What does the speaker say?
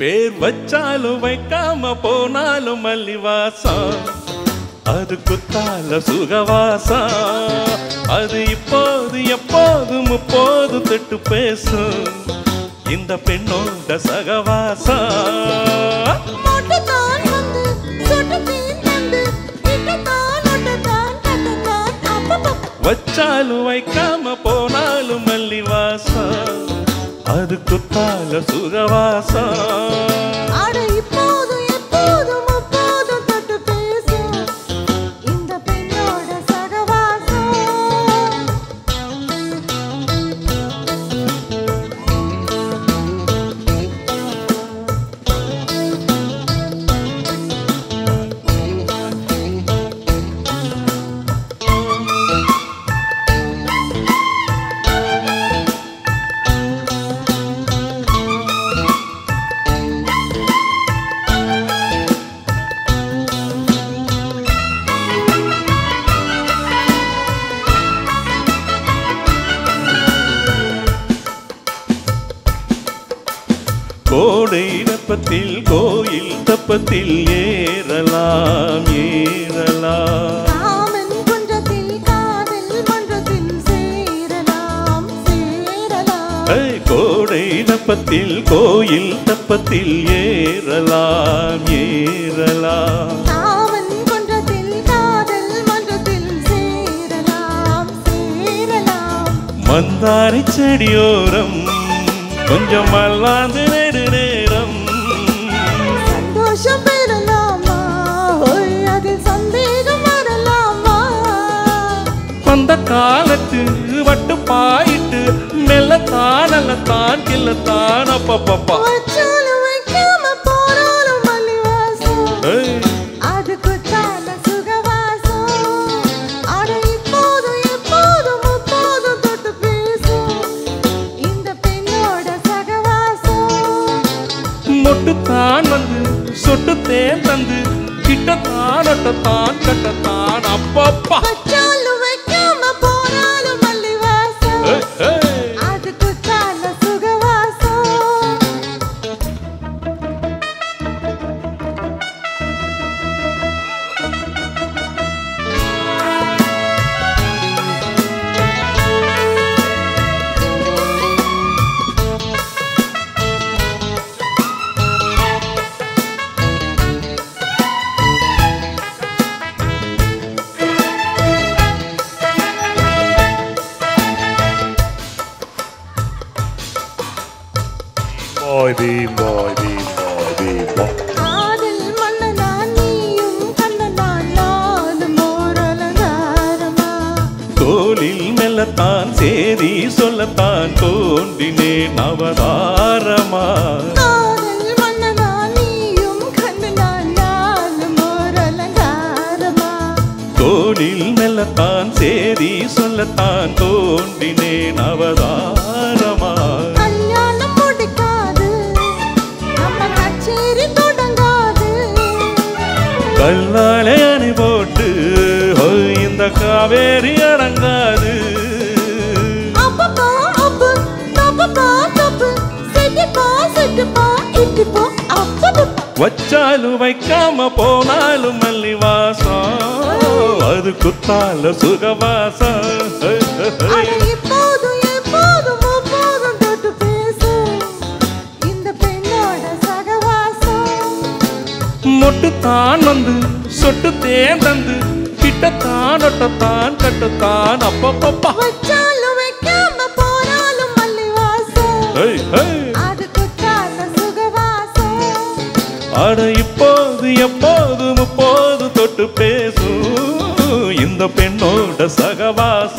பேர் வச்சாலும் வைக்காம போனாலும் மல்லிவாசம் அது குத்தால சுகவாசம் அது இப்போது எப்போது முப்போது தொட்டு பேசும். இந்த பெண்ணோட சகவாசம். வச்சாலும் வைக்காம போனாலும் மல்லிவாசம் அது குத்தால சுகவாசம் கோடை வெப்பத்தில் கோயில் தப்பத்தில் ஏறலாம் ஏறலாம். கோடை வெப்பத்தில் கோயில் தப்பத்தில் ஏறலாம் ஏறலாம். காமன் குன்றத்தில் காதல் மன்றத்தில் சேரலாம் சேரலாம். மந்தாரை செடியோரம் கொஞ்சம் மல்லாந்து நெடு நேரம். சந்தோஷம் பெறலாமா? அதில் சந்தேகம் வரலாமா? வந்த காலத்து வட்டு பாயிட்டு மெல்லத்தான் நல்லத்தான் கில்லத்தான் அப்பப்பப்பா. மொட்டுத்தான் வந்து சொட்டுத்தேன் தந்து கிட்டத்தான் ஒட்டத்தான் கட்டத்தான் அப்பப்பா. Boy beam, boy beam, boy beam, boy. தோளில் மெல்லத்தான் சேரி சொல்லத்தான் தோன்றினேன் அவதாரமா தோளில் மெல்லத்தான் சேரி சொல்லத்தான் தோன்றினேன் அவதாரமா கல்லாலே அணை போட்டு இந்த காவேரி அடங்காது. வச்சாலும் வைக்காம போனாலும் மல்லிவாசம். அது குத்தால சுகவாசம். மொட்டுத்தான் வந்து சொட்டு தேன் தந்து கிட்டத்தான் ஒட்டத்தான் கட்டத்தான் அப்பப்பப்பா. அட இப்போது எப்போது முப்போது தொட்டு பேசும் இந்த பெண்ணோட சகவாசம்